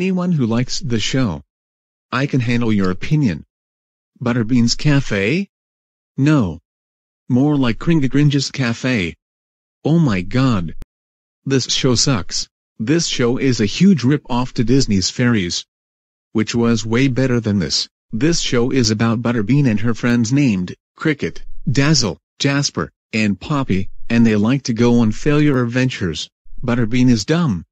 likes the show. I can handle your opinion. Butterbean's Cafe? No. More like Kringagringe's Cafe. Oh my god. This show sucks. This show is a huge rip-off to Disney's Fairies. Which was way better than this. This show is about Butterbean and her friends named Cricket, Dazzle, Jasper, and Poppy, and they like to go on failure adventures. Butterbean is dumb.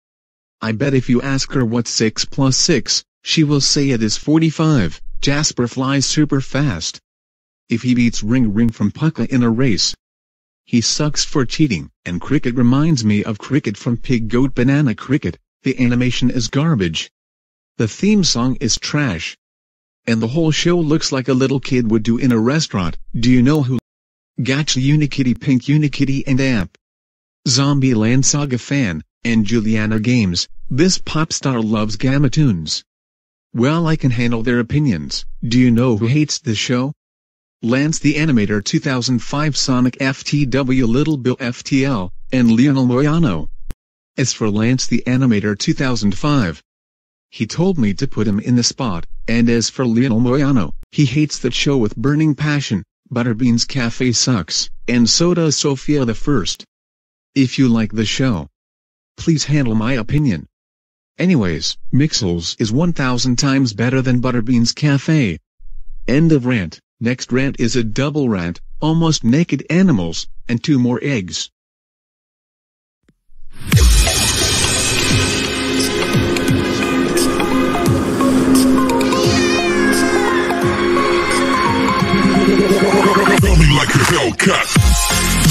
I bet if you ask her what's 6 plus 6, she will say it is 45. Jasper flies super fast. If he beats Ring Ring from Pucca in a race, he sucks for cheating, and Cricket reminds me of Cricket from Pig Goat Banana Cricket, the animation is garbage. The theme song is trash. And the whole show looks like a little kid would do in a restaurant. Do you know who? Gacha Unikitty Pink Unikitty and Amp. Zombieland Saga fan, and Juliana Games, this pop star loves Gamma Tunes. Well I can handle their opinions. Do you know who hates this show? Lance the Animator 2005 Sonic FTW Little Bill FTL, and Lionel Moyano. As for Lance the Animator 2005, he told me to put him in the spot, and as for Lionel Moyano, he hates that show with burning passion, Butterbean's Cafe sucks, and so does Sofia the First. If you like the show, please handle my opinion. Anyways, Mixels is 1000 times better than Butterbean's Cafe. End of rant. Next rant is a double rant, almost naked animals, and two more eggs. Me like a.